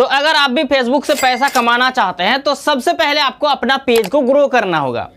तो अगर आप भी फेसबुक से पैसा कमाना चाहते हैं तो सबसे पहले आपको अपना पेज को ग्रो करना होगा।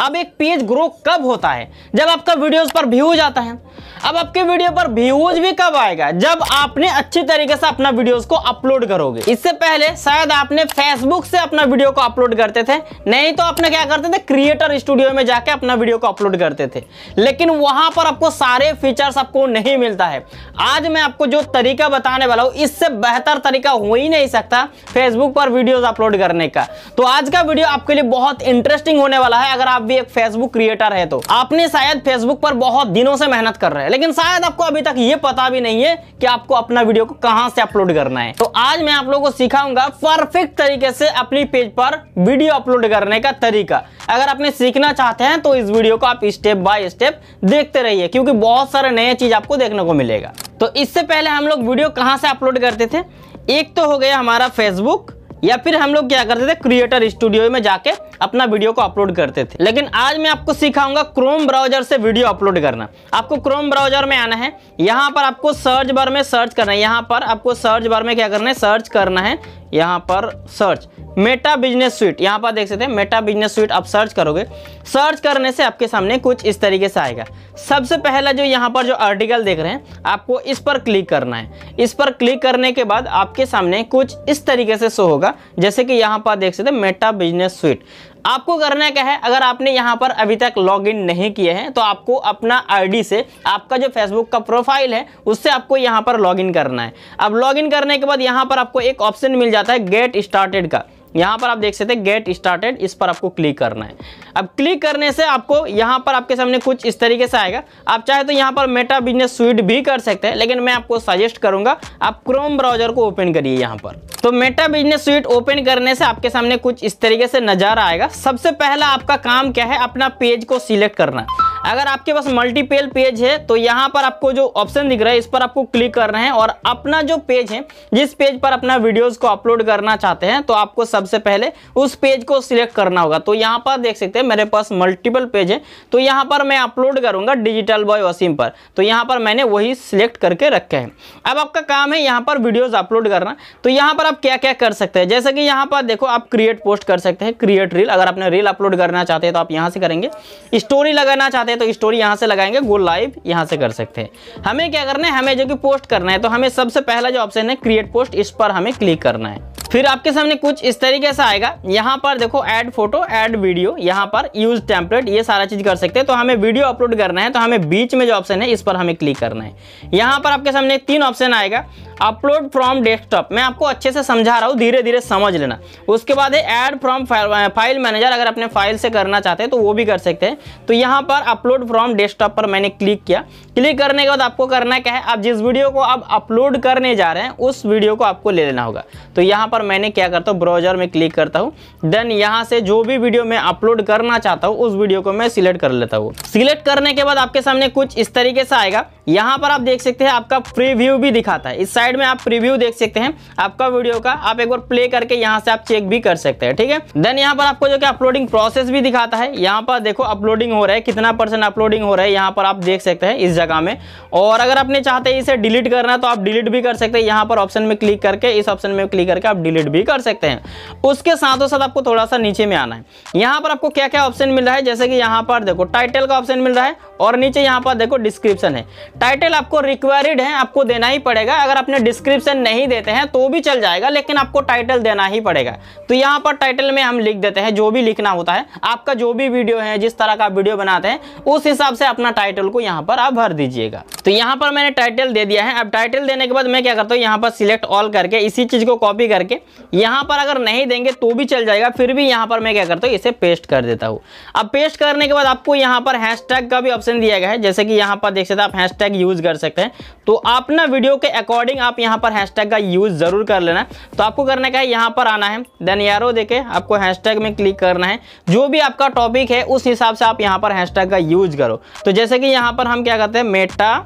अब एक पेज ग्रो कब होता है? जब आपका वीडियोस पर व्यूज़ आता है। अब आपके वीडियो पर व्यूज़ भी कब आएगा? जब आपने अच्छी तरीके से अपना वीडियोस को अपलोड करोगे। इससे पहले शायद आपने फेसबुक से अपना वीडियो को अपलोड करते थे। नहीं तो आपने क्या करते थे? क्रिएटर स्टूडियो में जाके अपना वीडियो को अपलोड करते थे। लेकिन वहाँ पर आपको सारे फीचर्स आपको नहीं मिलता है। आज मैं आपको जो तरीका बताने वाला हूँ, इससे बेहतर तरीका हो ही नहीं सकता फेसबुक पर वीडियोस अपलोड करने का। तो आज का वीडियो आपके लिए बहुत इंटरेस्टिंग होने वाला है। अगर आप भी एक फेसबुक क्रिएटर है तो। आपने शायद फेसबुक पर बहुत दिनों से मेहनत कर रहे हैं, लेकिन शायद आपको अभी तक ये पता भी नहीं है कि आपको अपना वीडियो को कहाँ से अपलोड करना है। तो आज मैं आप लोगों को सिखाऊँगा परफेक्ट तरीके से अपनी पेज पर वीडियो अपलोड करने का तरीका। अगर आपने सीखना चाहते हैं तो इस वीडियो को आप स्टेप बाय स्टेप देखते रहिए, क्योंकि बहुत सारे नए चीज़ आपको देखने को मिलेगा। तो इससे पहले हम लोग वीडियो कहाँ से अपलोड करते थे? एक तो हो गया हमारा फेसबुक या फिर हम लोग क्या करते थे? क्रिएटर स्टूडियो में जाके अपना वीडियो को अपलोड करते थे। लेकिन आज मैं आपको सिखाऊँगा क्रोम ब्राउज़र से वीडियो अपलोड करना। आपको क्रोम ब्राउज़र में आना है। यहाँ पर आपको सर्च बार में सर्च करना है। यहाँ पर आपको सर्च बार में क्या करना है? सर्च करना है। यहाँ पर सर्च मेटा बिज़नेस स्वीट यहाँ पर देख सकते हैं मेटा बिज़नेस स्वीट आप सर्च करोगे। सर्च करने से आपके सामने कुछ इस तरीके से आएगा। सबसे पहला जो यहाँ पर जो आर्टिकल देख रहे हैं, आपको इस पर क्लिक करना है। इस पर क्लिक करने के बाद आपके सामने कुछ इस तरीके से शो होगा। जैसे कि यहाँ पर देख सकते हैं मेटा बिज़नेस स्वीट आपको करना क्या है? अगर आपने यहाँ पर अभी तक लॉगिन नहीं किए हैं तो आपको अपना आईडी से आपका जो फेसबुक का प्रोफ़ाइल है, उससे आपको यहाँ पर लॉगिन करना है। अब लॉगिन करने के बाद यहाँ पर आपको एक ऑप्शन मिल जाता है गेट स्टार्टेड का। यहाँ पर आप देख सकते हैं गेट स्टार्टेड इस पर आपको क्लिक करना है। अब क्लिक करने से आपको यहाँ पर आपके सामने कुछ इस तरीके से आएगा। आप चाहे तो यहाँ पर मेटा बिज़नेस स्वीट भी कर सकते हैं, लेकिन मैं आपको सजेस्ट करूँगा, आप क्रोम ब्राउज़र को ओपन करिए यहाँ पर। तो मेटा बिज़नेस स्वीट ओपन करने से आपके सामने कुछ इस तरीके से नज़ारा आएगा। सबसे पहला आपका काम क्या है? अपना पेज को सिलेक्ट करना अगर आपके पास मल्टीपेल पेज है तो यहाँ पर आपको जो ऑप्शन दिख रहा है, इस पर आपको क्लिक करना है और अपना जो पेज है, जिस पेज पर अपना वीडियोस को अपलोड करना चाहते हैं तो आपको सबसे पहले उस पेज को सिलेक्ट करना होगा। तो यहाँ पर देख सकते हैं, मेरे पास मल्टीपल पेज है तो यहाँ पर मैं अपलोड करूँगा डिजिटल बॉय वसीम पर। तो यहाँ पर मैंने वही सिलेक्ट करके रखे हैं। अब आपका काम है यहाँ पर वीडियोज़ अपलोड करना। तो यहाँ पर आप क्या क्या कर सकते हैं? जैसे कि यहाँ पर देखो, आप क्रिएट पोस्ट कर सकते हैं क्रिएट रील अगर आपने रील अपलोड करना चाहते हैं तो आप यहाँ से करेंगे। स्टोरी लगाना चाहते हैं हैं तो स्टोरी यहाँ से लगाएँगे गो लाइव यहाँ से कर सकते हैं। हमें क्या करना है? हमें जो कि पोस्ट करना है तो हमें सबसे पहला जो ऑप्शन है क्रिएट पोस्ट इस पर हमें क्लिक करना है। फिर आपके सामने कुछ इस तरीके से आएगा। यहाँ पर देखो ऐड फ़ोटो ऐड वीडियो यहाँ पर यूज़ टेम्पलेट ये सारा चीज़ कर सकते हैं। तो हमें वीडियो अपलोड करना है तो हमें बीच में जो ऑप्शन है, इस पर हमें क्लिक करना है। यहाँ पर आपके सामने तीन ऑप्शन आएगा अपलोड फ्रॉम डेस्कटॉप मैं आपको अच्छे से समझा रहा हूँ धीरे धीरे समझ लेना। उसके बाद है ऐड फ्रॉम फ़ाइल मैनेजर अगर अपने फ़ाइल से करना चाहते हैं तो वो भी कर सकते हैं। तो यहाँ पर अपलोड फ्रॉम डेस्कटॉप पर मैंने क्लिक किया। क्लिक करने के बाद आपको करना क्या है, आप जिस वीडियो को आप अपलोड करने जा रहे हैं, उस वीडियो को आपको ले लेना होगा। तो यहाँ पर मैंने क्या करता हूँ ब्राउज़र में क्लिक करता हूँ। देन यहाँ से जो भी वीडियो मैं अपलोड करना चाहता हूँ, उस वीडियो को मैं सिलेक्ट कर लेता हूँ। सिलेक्ट करने के बाद आपके सामने कुछ इस तरीके से आएगा। यहाँ पर आप देख सकते हैं, आपका प्रीव्यू भी दिखाता है। इस साइड में आप प्रीव्यू देख सकते हैं, आपका वीडियो का आप एक बार प्ले करके यहाँ से आप चेक भी कर सकते हैं, ठीक है? देन यहाँ पर आपको जो कि अपलोडिंग प्रोसेस भी दिखाता है। यहाँ पर देखो अपलोडिंग हो रहा है। कितना परसेंट अपलोडिंग हो रहा है, यहाँ पर आप देख सकते हैं इस जगह में। और अगर आपने चाहते हैं इसे डिलीट करना तो आप डिलीट भी कर सकते हैं। यहाँ पर ऑप्शन में क्लिक करके, इस ऑप्शन में क्लिक करके आप डिलीट भी कर सकते हैं। उसके साथों साथ आपको थोड़ा सा नीचे में आना है। यहाँ पर आपको क्या क्या ऑप्शन मिल रहा है? जैसे कि यहाँ पर देखो टाइटल का ऑप्शन मिल रहा है और नीचे यहाँ पर देखो डिस्क्रिप्शन है। टाइटल आपको रिक्वायर्ड है, आपको देना ही पड़ेगा। अगर आपने डिस्क्रिप्शन नहीं देते हैं तो भी चल जाएगा, लेकिन आपको टाइटल देना ही पड़ेगा। तो यहाँ पर टाइटल में हम लिख देते हैं, जो भी लिखना होता है। आपका जो भी वीडियो है, जिस तरह का वीडियो बनाते हैं, उस हिसाब से अपना टाइटल को यहाँ पर आप भर दीजिएगा। तो यहाँ पर मैंने टाइटल दे दिया है। अब टाइटल देने के बाद मैं क्या करता हूँ, यहाँ पर सिलेक्ट ऑल करके इसी चीज़ को कॉपी करके यहाँ पर अगर नहीं देंगे तो भी चल जाएगा, फिर भी यहाँ पर मैं क्या करता हूँ, इसे पेस्ट कर देता हूँ। अब पेस्ट करने के बाद आपको यहाँ पर हैशटैग का भी ऑप्शन दिया गया है, जैसे कि यहाँ पर देख सकते आप हैशटैग यूज़ कर सकते हैं। तो अपना वीडियो के अकॉर्डिंग आप यहाँ पर हैशटैग का यूज़ ज़रूर कर लेना। तो आपको करने का है, यहाँ पर आना है। देन यारो देखे, आपको हैशटैग में क्लिक करना है। जो भी आपका टॉपिक है, उस हिसाब से आप यहाँ पर हैशटैग का यूज़ करो। तो जैसे कि यहाँ पर हम क्या करते हैं मेटा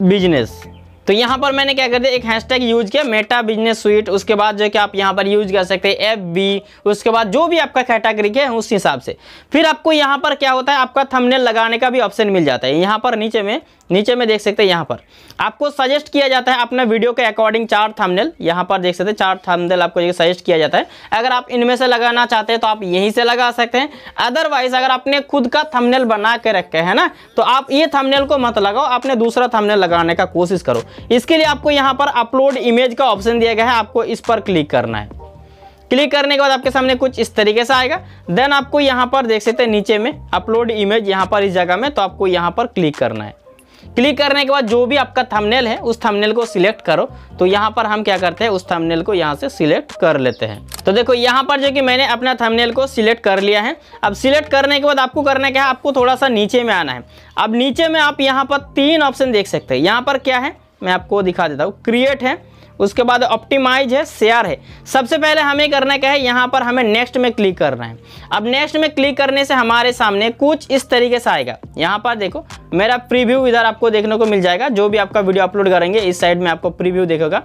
बिज़नेस तो यहाँ पर मैंने क्या कर दिया, एक हैशटैग यूज़ किया मेटा बिज़नेस स्वीट उसके बाद जो कि आप यहाँ पर यूज़ कर सकते हैं एफ़ बी उसके बाद जो भी आपका कैटेगरी के है, उस हिसाब से। फिर आपको यहाँ पर क्या होता है, आपका थंबनेल लगाने का भी ऑप्शन मिल जाता है। यहाँ पर नीचे में नीचे में देख सकते हैं यहाँ पर। आपको सजेस्ट किया जाता है अपना वीडियो के अकॉर्डिंग चार थंबनेल यहाँ पर देख सकते हैं चार थंबनेल आपको ये सजेस्ट किया जाता है। अगर आप इनमें से लगाना चाहते हैं तो आप यहीं से लगा सकते हैं। अदरवाइज़ अगर आपने खुद का थंबनेल बना के रखे है ना तो आप ये थंबनेल को मत लगाओ, आपने दूसरा थंबनेल लगाने का कोशिश करो। इसके लिए आपको यहाँ पर अपलोड इमेज का ऑप्शन दिया गया है, आपको इस पर क्लिक करना है। क्लिक करने के बाद आपके सामने कुछ इस तरीके से आएगा। देन आपको यहाँ पर देख सकते हैं नीचे में अपलोड इमेज यहाँ पर इस जगह में तो आपको यहाँ पर क्लिक करना है। क्लिक करने के बाद जो भी आपका थंबनेल है, उस थंबनेल को सिलेक्ट करो। तो यहाँ पर हम क्या करते हैं, उस थंबनेल को यहाँ से सिलेक्ट कर लेते हैं। तो देखो, यहाँ पर जो कि मैंने अपना थंबनेल को सिलेक्ट कर लिया है। अब सिलेक्ट करने के बाद आपको करना क्या है, आपको थोड़ा सा नीचे में आना है। अब नीचे में आप यहाँ पर तीन ऑप्शन देख सकते हैं। यहाँ पर क्या है, मैं आपको दिखा देता हूँ। क्रिएट है उसके बाद ऑप्टिमाइज है शेयर है। सबसे पहले हमें करना क्या है, यहाँ पर हमें नेक्स्ट में क्लिक करना है। अब नेक्स्ट में क्लिक करने से हमारे सामने कुछ इस तरीके से आएगा। यहाँ पर देखो, मेरा प्रीव्यू इधर आपको देखने को मिल जाएगा, जो भी आपका वीडियो अपलोड करेंगे, इस साइड में आपको प्रीव्यू देखेगा।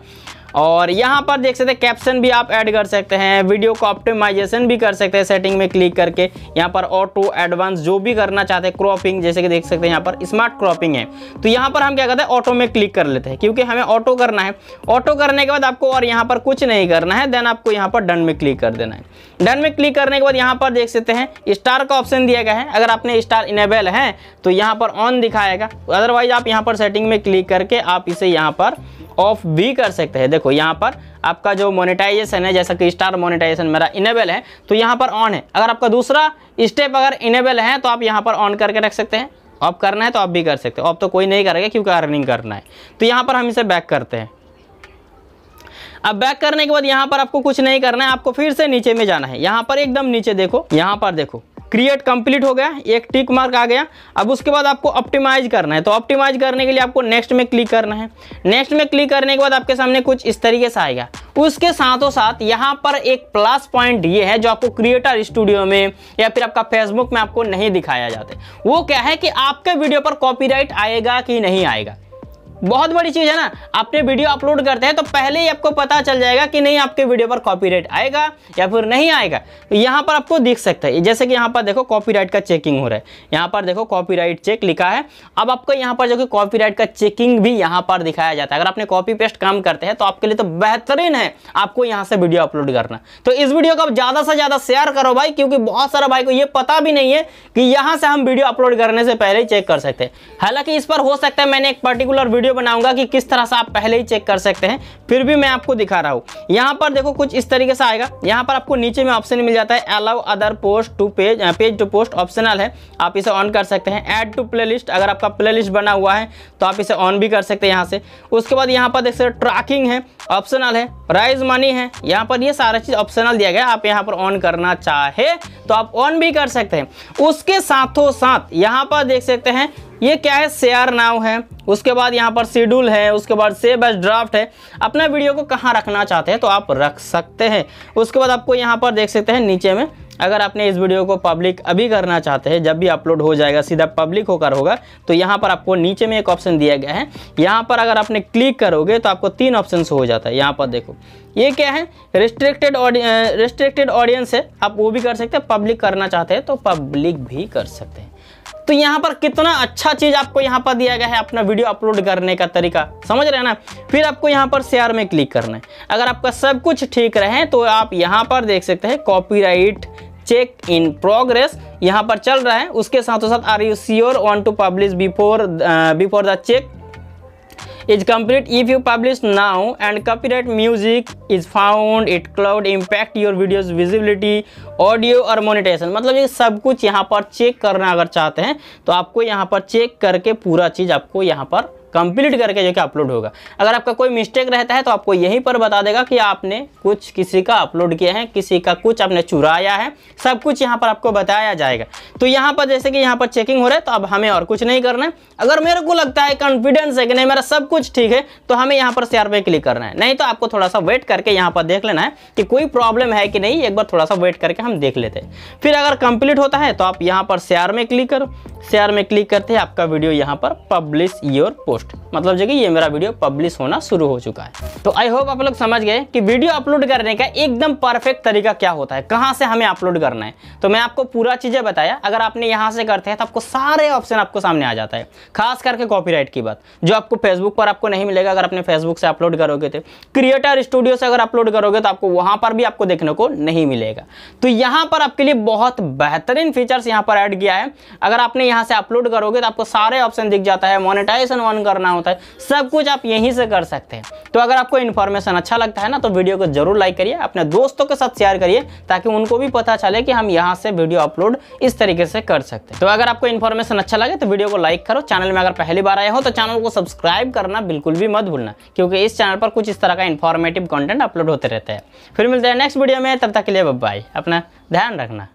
और यहाँ पर देख सकते हैं कैप्शन भी आप ऐड कर सकते हैं वीडियो को ऑप्टिमाइजेशन भी कर सकते हैं सेटिंग में क्लिक करके यहाँ पर ऑटो एडवांस जो भी करना चाहते हैं क्रॉपिंग जैसे कि देख सकते हैं यहाँ पर स्मार्ट क्रॉपिंग है तो यहाँ पर हम क्या करते हैं ऑटो में क्लिक कर लेते हैं क्योंकि हमें ऑटो करना है ऑटो करने के बाद आपको और यहाँ पर कुछ नहीं करना है देन आपको यहाँ पर डन में क्लिक कर देना है डन में क्लिक करने के बाद यहाँ पर देख सकते हैं स्टार का ऑप्शन दिया गया है अगर आपने स्टार इनेबल है तो यहाँ पर ऑन दिखाएगा अदरवाइज़ आप यहाँ पर सेटिंग में क्लिक करके आप इसे यहाँ पर ऑफ़ भी कर सकते हैं देखो, यहाँ पर आपका जो मोनेटाइजेशन है, जैसा कि स्टार मोनेटाइजेशन मेरा इनेबल है तो यहाँ पर ऑन है। अगर आपका दूसरा स्टेप अगर इनेबल है तो आप यहाँ पर ऑन करके रख सकते हैं। ऑफ़ करना है तो आप भी कर सकते हो। ऑफ़ तो कोई नहीं करेगा, क्योंकि अर्निंग करना है। तो यहाँ पर हम इसे बैक करते हैं। अब बैक करने के बाद यहाँ पर आपको कुछ नहीं करना है, आपको फिर से नीचे में जाना है। यहाँ पर एकदम नीचे देखो, यहाँ पर देखो। क्रिएट कंप्लीट हो गया, एक टिक मार्क आ गया। अब उसके बाद आपको ऑप्टिमाइज करना है। तो ऑप्टिमाइज करने के लिए आपको नेक्स्ट में क्लिक करना है। नेक्स्ट में क्लिक करने के बाद आपके सामने कुछ इस तरीके से आएगा। उसके साथों साथ यहाँ पर एक प्लस पॉइंट ये है जो आपको क्रिएटर स्टूडियो में या फिर आपका फेसबुक में आपको नहीं दिखाया जाता। वो क्या है कि आपके वीडियो पर कॉपीराइट आएगा कि नहीं आएगा? बहुत बड़ी चीज़ है ना। आपने वीडियो अपलोड करते हैं तो पहले ही आपको पता चल जाएगा कि नहीं आपके वीडियो पर कॉपीराइट आएगा या फिर नहीं आएगा। तो यहाँ पर आपको दिख सकता है। जैसे कि यहाँ पर देखो कॉपीराइट का चेकिंग हो रहा है। यहाँ पर देखो कॉपीराइट चेक लिखा है। अब आपको यहाँ पर जो कि कॉपीराइट का चेकिंग भी यहाँ पर दिखाया जाता है। अगर आपने कॉपी पेस्ट काम करते हैं तो आपके लिए तो बेहतरीन है आपको यहाँ से वीडियो अपलोड करना। तो इस वीडियो को आप ज़्यादा से ज़्यादा शेयर करो भाई, क्योंकि बहुत सारा भाई को ये पता भी नहीं है कि यहाँ से हम वीडियो अपलोड करने से पहले चेक कर सकते हैं। हालाँकि इस पर हो सकता है मैंने एक पर्टिकुलर वीडियो वीडियो बनाऊँगा कि किस तरह से आप पहले ही चेक कर सकते हैं, फिर भी मैं आपको दिखा रहा हूँ। यहाँ पर देखो कुछ इस तरीके से आएगा। यहाँ पर आपको नीचे में ऑप्शन मिल जाता है allow other post to page page to post optional है। आप इसे ऑन कर सकते हैं। ऐड टू प्ले अगर आपका प्ले बना हुआ है तो आप इसे ऑन भी कर सकते हैं यहाँ से। उसके बाद यहाँ पर देख सकते ट्रैकिंग है ऑप्शनल है राइज मनी है। यहाँ पर ये सारा चीज़ ऑप्शनल दिया गया आप यहाँ पर ऑन करना चाहे तो आप ऑन भी कर सकते हैं। उसके साथों साथ यहाँ पर देख सकते हैं, ये क्या है? शेयर नाव है। उसके बाद यहाँ पर शेड्यूल है, उसके बाद सेव एज ड्राफ्ट है। अपना वीडियो को कहाँ रखना चाहते हैं तो आप रख सकते हैं। उसके बाद आपको यहाँ पर देख सकते हैं, नीचे में अगर आपने इस वीडियो को पब्लिक अभी करना चाहते हैं, जब भी अपलोड हो जाएगा, सीधा पब्लिक होकर होगा तो यहाँ पर आपको नीचे में एक ऑप्शन दिया गया है। यहाँ पर अगर आपने क्लिक करोगे तो आपको तीन ऑप्शन हो जाता है। यहाँ पर देखो, ये क्या है? रिस्ट्रिक्टेड रिस्ट्रिक्टेड ऑडियंस है। आप वो भी कर सकते हैं, पब्लिक करना चाहते हैं तो पब्लिक भी कर सकते हैं। तो यहाँ पर कितना अच्छा चीज़ आपको यहाँ पर दिया गया है, अपना वीडियो अपलोड करने का तरीका। समझ रहे हैं ना? फिर आपको यहाँ पर शेयर में क्लिक करना है। अगर आपका सब कुछ ठीक रहे तो आप यहाँ पर देख सकते हैं कॉपीराइट चेक इन प्रोग्रेस यहाँ पर चल रहा है। उसके साथ साथ are you sure want to publish before before the check is complete if you publish now and copyright music is found it could impact your videos visibility audio और मोनिटेशन मतलब ये सब कुछ यहाँ पर चेक करना अगर चाहते हैं तो आपको यहाँ पर चेक करके पूरा चीज़ आपको यहाँ पर कंप्लीट करके जो कि अपलोड होगा। अगर आपका कोई मिस्टेक रहता है तो आपको यहीं पर बता देगा कि आपने कुछ किसी का अपलोड किया है, किसी का कुछ आपने चुराया है, सब कुछ यहाँ पर आपको बताया जाएगा। तो यहाँ पर जैसे कि यहाँ पर चेकिंग हो रहा है तो अब हमें और कुछ नहीं करना है। अगर मेरे को लगता है कॉन्फिडेंस है कि नहीं, मेरा सब कुछ ठीक है तो हमें यहाँ पर शेयर पे क्लिक करना है। नहीं तो आपको थोड़ा सा वेट करके यहाँ पर देख लेना है कि कोई प्रॉब्लम है कि नहीं, एक बार थोड़ा सा वेट करके हम देख लेते हैं। फिर अगर कंप्लीट होता है तो आप यहाँ पर शेयर में क्लिक करो। शेयर में क्लिक करते हैं आपका वीडियो यहाँ पर पब्लिश योर पोस्ट। मतलब जो कि ये मेरा वीडियो पब्लिश होना शुरू हो चुका है। तो आई होप आप लोग समझ गए कि वीडियो अपलोड करने का एकदम परफेक्ट तरीका क्या होता है, कहाँ से हमें अपलोड करना है। तो मैं आपको पूरा चीज़ें बताया, अगर आपने यहाँ से करते हैं तो आपको सारे ऑप्शन आपको सामने आ जाता है। खास करके कॉपीराइट की बात, जो आपको फेसबुक पर आपको नहीं मिलेगा अगर अपने फेसबुक से अपलोड करोगे तो। क्रिएटर स्टूडियो से अगर अपलोड करोगे तो आपको वहाँ पर भी आपको देखने को नहीं मिलेगा। तो यहाँ पर आपके लिए बहुत बेहतरीन फीचर्स यहाँ पर ऐड किया है। अगर आपने यहाँ से अपलोड करोगे तो आपको सारे ऑप्शन दिख जाता है मोनेटाइजेशन ऑन करना होता है, सब कुछ आप यहीं से कर सकते हैं। तो अगर आपको इन्फॉर्मेशन अच्छा लगता है ना तो वीडियो को ज़रूर लाइक करिए, अपने दोस्तों के साथ शेयर करिए, ताकि उनको भी पता चले कि हम यहाँ से वीडियो अपलोड इस तरीके से कर सकते हैं। तो अगर आपको इन्फॉर्मेशन अच्छा लगे तो वीडियो को लाइक करो। चैनल में अगर पहली बार आए हो तो चैनल को सब्सक्राइब करना बिल्कुल भी मत भूलना, क्योंकि इस चैनल पर कुछ इस तरह का इन्फॉर्मेटिव कंटेंट अपलोड होते रहते हैं। फिर मिलते हैं नेक्स्ट वीडियो में, तब तक के लिए बाय अपना ध्यान रखना।